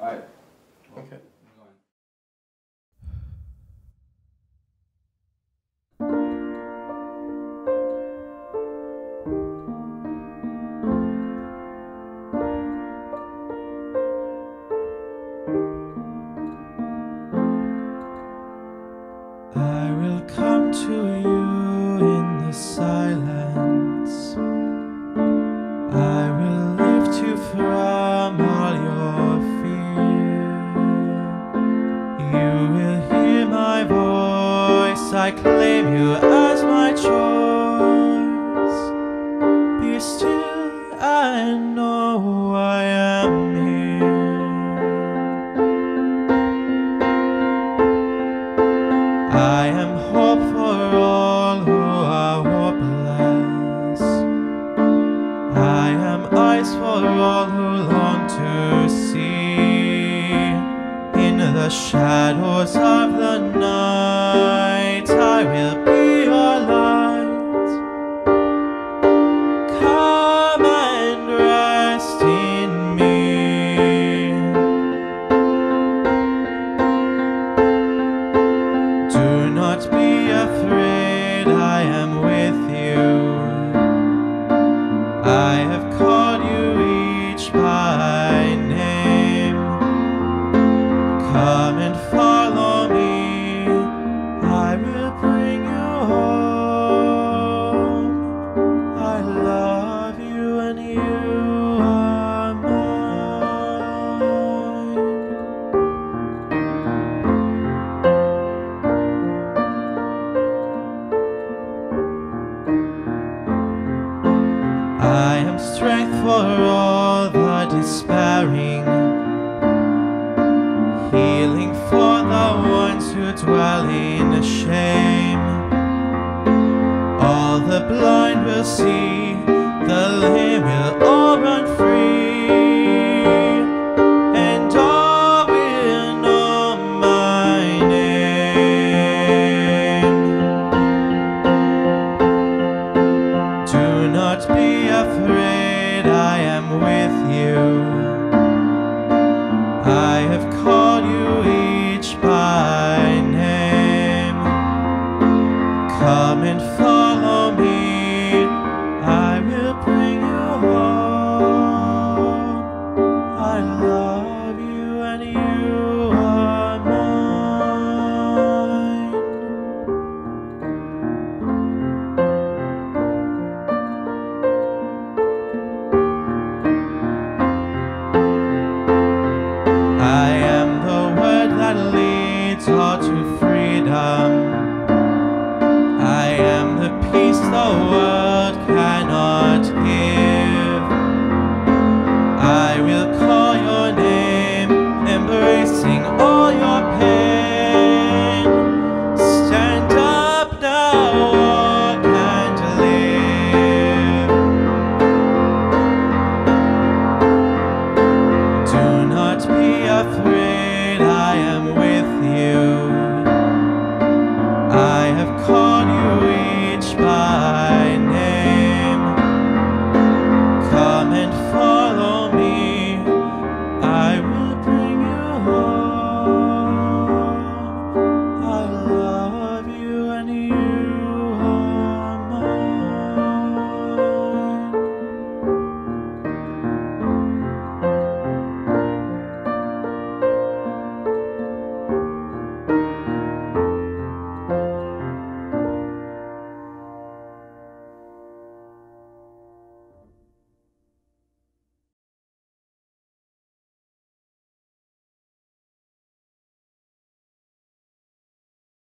Alright. Okay. I will come to you in the silence. I claim you as my choice. Be still, I know I am here. I am hope for all who are hopeless. I am eyes for all who long to see. In the shadows of the night, afraid, I am with you. For all the despairing, healing for the ones who dwell in shame. All the blind will see, the lame will all run free, with you. I have called you each by name. Come and am the